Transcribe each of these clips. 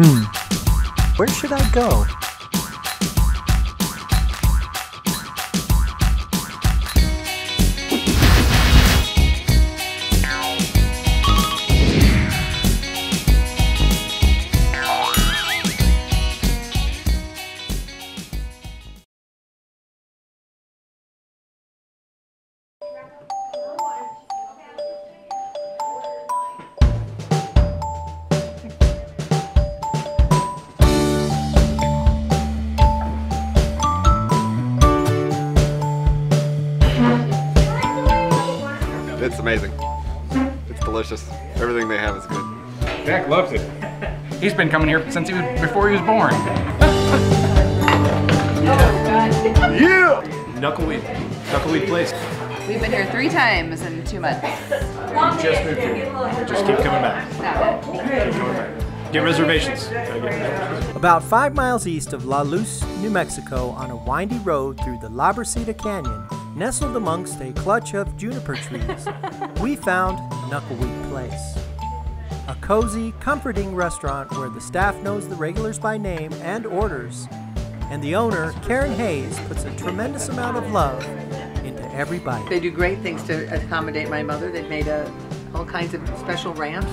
Hmm. Where should I go? It's amazing. It's delicious. Everything they have is good. Jack loves it. He's been coming here since he was before he was born. Yeah! Nuckleweed. Nuckleweed Place. We've been here three times in two months. Just moved here. Just keep coming back. Keep coming back. Get reservations. Gotta get reservations. About five miles east of La Luz, New Mexico, on a windy road through the La Brasida Canyon, nestled amongst a clutch of juniper trees, we found Nuckleweed Place. A cozy, comforting restaurant where the staff knows the regulars by name and orders, and the owner, Karen Hayes, puts a tremendous amount of love into every bite. They do great things to accommodate my mother. They've made uh, all kinds of special ramps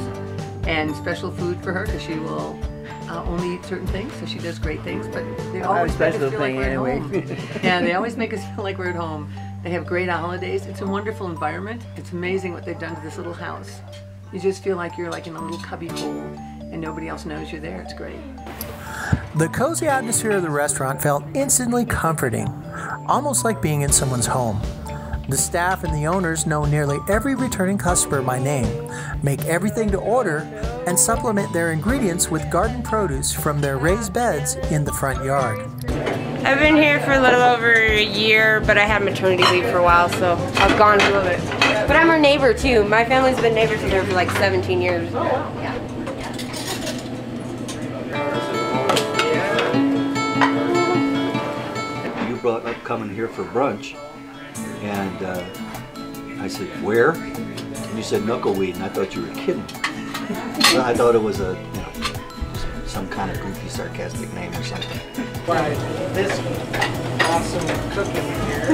and special food for her because she will uh, only eat certain things. So she does great things. But they always make us special feel like we're at home. yeah, they always make us feel like we're at home. They have great holidays. It's a wonderful environment. It's amazing what they've done to this little house. You just feel like you're like in a little cubby hole and nobody else knows you're there. It's great. The cozy atmosphere of the restaurant felt instantly comforting, almost like being in someone's home. The staff and the owners know nearly every returning customer by name, make everything to order, and supplement their ingredients with garden produce from their raised beds in the front yard. I've been here for a little over a year, but I had maternity leave for a while, so I've gone a little bit. But I'm her neighbor too. My family's been neighbors with her for like 17 years. Oh, wow. Yeah. You brought up coming here for brunch, and uh, I said, where? And you said Nuckleweed, and I thought you were kidding. But I thought it was a, you know, some kind of goofy, sarcastic name or something. By this awesome cooking here.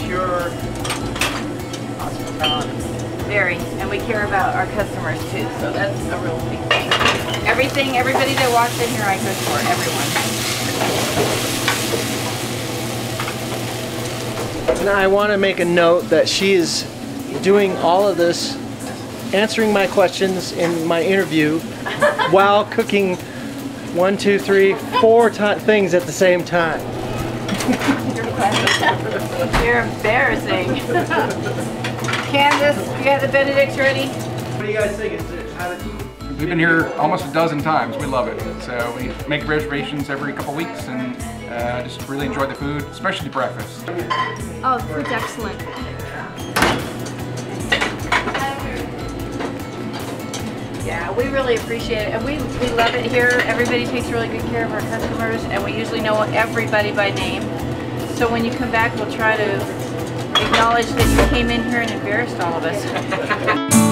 Pure hospitality. Very, and we care about our customers too, so that's a real big thing. Everything, everybody that walks in here, I cook for, everyone. And I want to make a note that she is doing all of this, answering my questions in my interview while cooking one, two, three, four things at the same time. You're embarrassing. Candace, you got the Benedicts ready? What do you guys think? Is it, how did, We've been here almost a dozen times. We love it. So we make reservations every couple weeks and uh, just really enjoy the food, especially the breakfast. Oh, the food's excellent. Yeah, we really appreciate it, and we, we love it here. Everybody takes really good care of our customers, and we usually know everybody by name. So when you come back, we'll try to acknowledge that you came in here and embarrassed all of us.